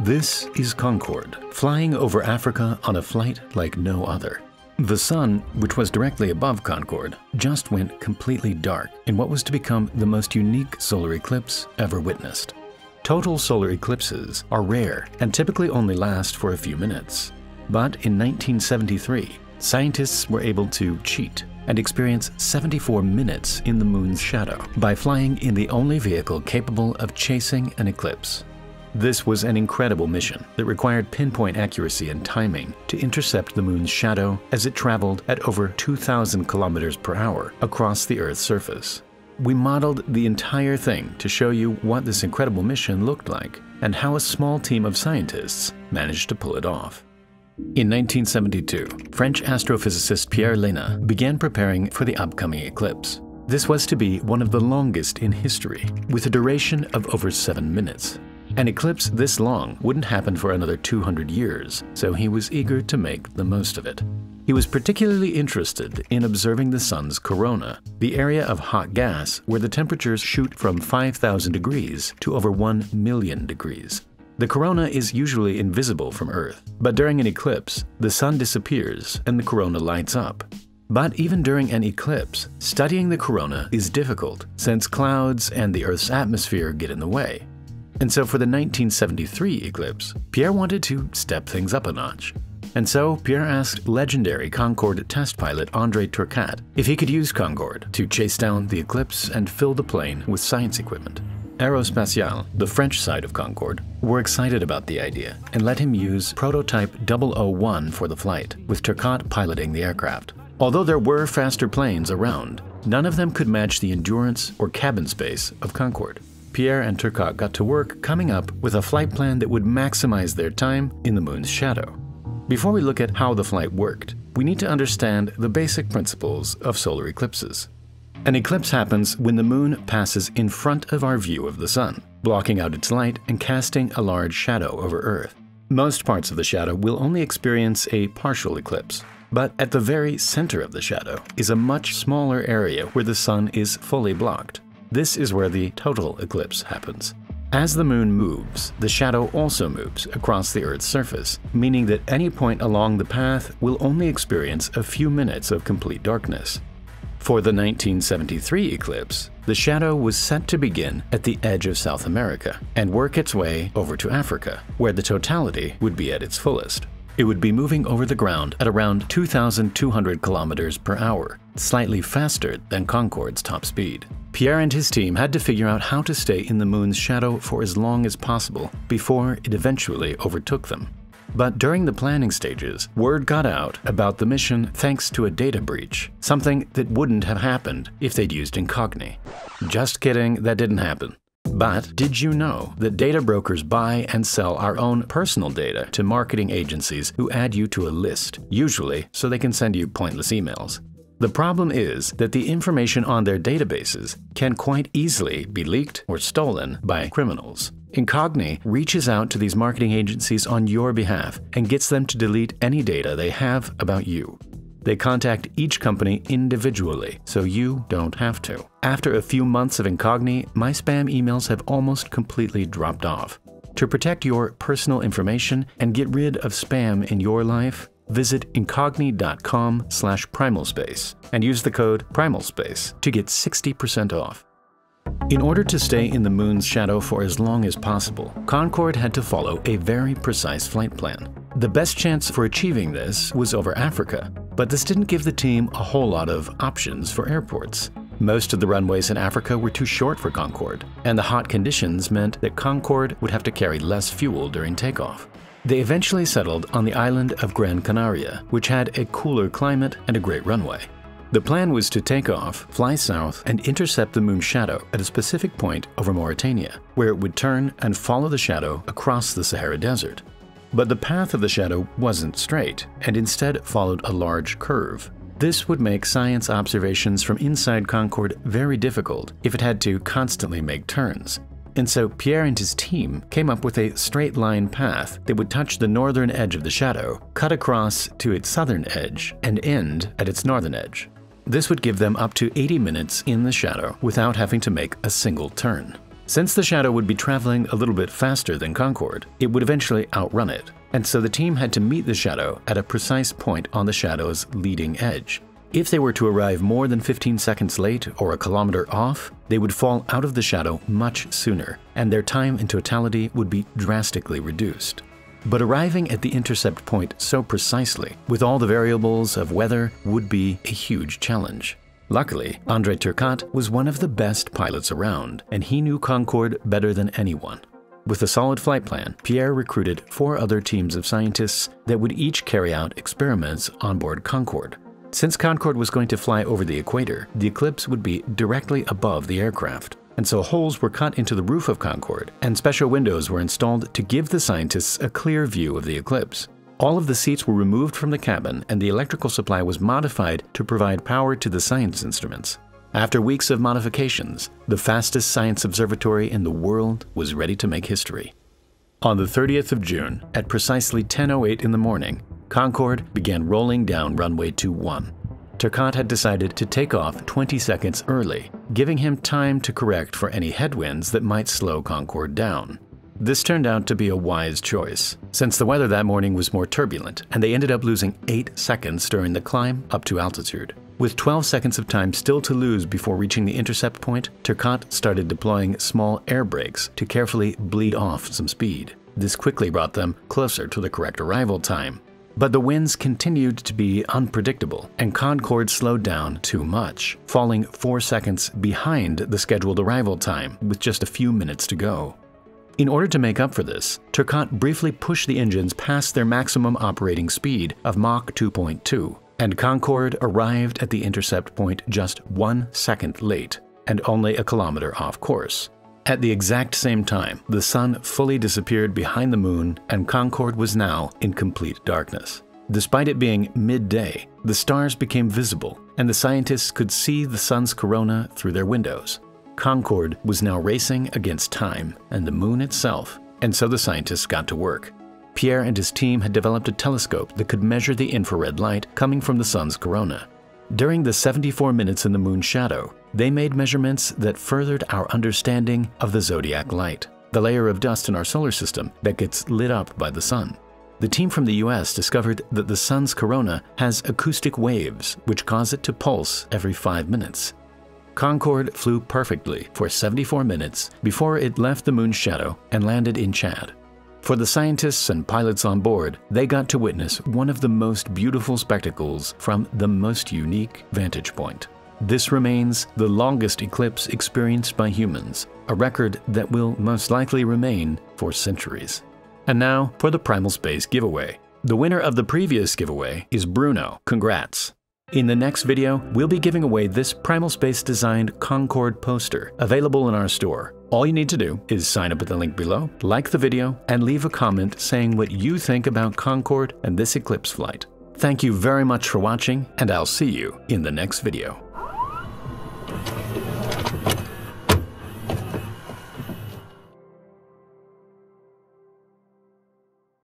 This is Concorde, flying over Africa on a flight like no other. The sun, which was directly above Concorde, just went completely dark in what was to become the most unique solar eclipse ever witnessed. Total solar eclipses are rare and typically only last for a few minutes. But in 1973, scientists were able to cheat and experience 74 minutes in the moon's shadow by flying in the only vehicle capable of chasing an eclipse. This was an incredible mission that required pinpoint accuracy and timing to intercept the moon's shadow as it traveled at over 2,000 kilometers per hour across the Earth's surface. We modeled the entire thing to show you what this incredible mission looked like and how a small team of scientists managed to pull it off. In 1972, French astrophysicist Pierre Lena began preparing for the upcoming eclipse. This was to be one of the longest in history, with a duration of over seven minutes. An eclipse this long wouldn't happen for another 200 years, so he was eager to make the most of it. He was particularly interested in observing the sun's corona, the area of hot gas where the temperatures shoot from 5,000 degrees to over 1 million degrees. The corona is usually invisible from Earth, but during an eclipse, the sun disappears and the corona lights up. But even during an eclipse, studying the corona is difficult since clouds and the Earth's atmosphere get in the way. And so for the 1973 eclipse, Pierre wanted to step things up a notch. And so Pierre asked legendary Concorde test pilot Andre Turcat if he could use Concorde to chase down the eclipse and fill the plane with science equipment. Aerospatiale, the French side of Concorde, were excited about the idea and let him use prototype 001 for the flight, with Turcat piloting the aircraft. Although there were faster planes around, none of them could match the endurance or cabin space of Concorde. Pierre and Turcat got to work coming up with a flight plan that would maximize their time in the moon's shadow. Before we look at how the flight worked, we need to understand the basic principles of solar eclipses. An eclipse happens when the moon passes in front of our view of the sun, blocking out its light and casting a large shadow over Earth. Most parts of the shadow will only experience a partial eclipse, but at the very center of the shadow is a much smaller area where the sun is fully blocked. This is where the total eclipse happens. As the moon moves, the shadow also moves across the Earth's surface, meaning that any point along the path will only experience a few minutes of complete darkness. For the 1973 eclipse, the shadow was set to begin at the edge of South America and work its way over to Africa, where the totality would be at its fullest. It would be moving over the ground at around 2,200 kilometers per hour, slightly faster than Concorde's top speed. Pierre and his team had to figure out how to stay in the moon's shadow for as long as possible before it eventually overtook them. But during the planning stages, word got out about the mission thanks to a data breach, something that wouldn't have happened if they'd used Incogni. Just kidding, that didn't happen. But did you know that data brokers buy and sell our own personal data to marketing agencies who add you to a list, usually so they can send you pointless emails? The problem is that the information on their databases can quite easily be leaked or stolen by criminals. Incogni reaches out to these marketing agencies on your behalf and gets them to delete any data they have about you. They contact each company individually, so you don't have to. After a few months of Incogni, my spam emails have almost completely dropped off. To protect your personal information and get rid of spam in your life, visit incogni.com slash primalspace and use the code primalspace to get 60% off. In order to stay in the moon's shadow for as long as possible, Concorde had to follow a very precise flight plan. The best chance for achieving this was over Africa, but this didn't give the team a whole lot of options for airports. Most of the runways in Africa were too short for Concorde, and the hot conditions meant that Concorde would have to carry less fuel during takeoff. They eventually settled on the island of Gran Canaria, which had a cooler climate and a great runway. The plan was to take off, fly south, and intercept the moon's shadow at a specific point over Mauritania, where it would turn and follow the shadow across the Sahara Desert. But the path of the shadow wasn't straight, and instead followed a large curve. This would make science observations from inside Concorde very difficult if it had to constantly make turns, and so Pierre and his team came up with a straight line path that would touch the northern edge of the shadow, cut across to its southern edge, and end at its northern edge. This would give them up to 80 minutes in the shadow without having to make a single turn. Since the Shadow would be traveling a little bit faster than Concorde, it would eventually outrun it, and so the team had to meet the Shadow at a precise point on the Shadow's leading edge. If they were to arrive more than 15 seconds late or a kilometer off, they would fall out of the shadow much sooner, and their time in totality would be drastically reduced. But arriving at the intercept point so precisely, with all the variables of weather, would be a huge challenge. Luckily, Andre Turcat was one of the best pilots around, and he knew Concorde better than anyone. With a solid flight plan, Pierre recruited four other teams of scientists that would each carry out experiments on board Concorde. Since Concorde was going to fly over the equator, the eclipse would be directly above the aircraft, and so holes were cut into the roof of Concorde, and special windows were installed to give the scientists a clear view of the eclipse. All of the seats were removed from the cabin and the electrical supply was modified to provide power to the science instruments. After weeks of modifications, the fastest science observatory in the world was ready to make history. On the 30th of June, at precisely 10.08 in the morning, Concorde began rolling down runway 21. Turcat had decided to take off 20 seconds early, giving him time to correct for any headwinds that might slow Concorde down. This turned out to be a wise choice, since the weather that morning was more turbulent and they ended up losing 8 seconds during the climb up to altitude. With 12 seconds of time still to lose before reaching the intercept point, Turcat started deploying small air brakes to carefully bleed off some speed. This quickly brought them closer to the correct arrival time. But the winds continued to be unpredictable, and Concorde slowed down too much, falling 4 seconds behind the scheduled arrival time with just a few minutes to go. In order to make up for this, Turcat briefly pushed the engines past their maximum operating speed of Mach 2.2, and Concorde arrived at the intercept point just one second late and only a kilometer off course. At the exact same time, the sun fully disappeared behind the moon and Concorde was now in complete darkness. Despite it being midday, the stars became visible and the scientists could see the sun's corona through their windows. Concorde was now racing against time and the moon itself, and so the scientists got to work. Pierre and his team had developed a telescope that could measure the infrared light coming from the sun's corona. During the 74 minutes in the moon's shadow, they made measurements that furthered our understanding of the zodiac light, the layer of dust in our solar system that gets lit up by the sun. The team from the US discovered that the sun's corona has acoustic waves which cause it to pulse every five minutes. Concorde flew perfectly for 74 minutes before it left the moon's shadow and landed in Chad. For the scientists and pilots on board, they got to witness one of the most beautiful spectacles from the most unique vantage point. This remains the longest eclipse experienced by humans, a record that will most likely remain for centuries. And now for the Primal Space giveaway. The winner of the previous giveaway is Bruno. Congrats! In the next video, we'll be giving away this Primal Space designed Concorde poster available in our store. All you need to do is sign up at the link below, like the video, and leave a comment saying what you think about Concorde and this Eclipse flight. Thank you very much for watching, and I'll see you in the next video.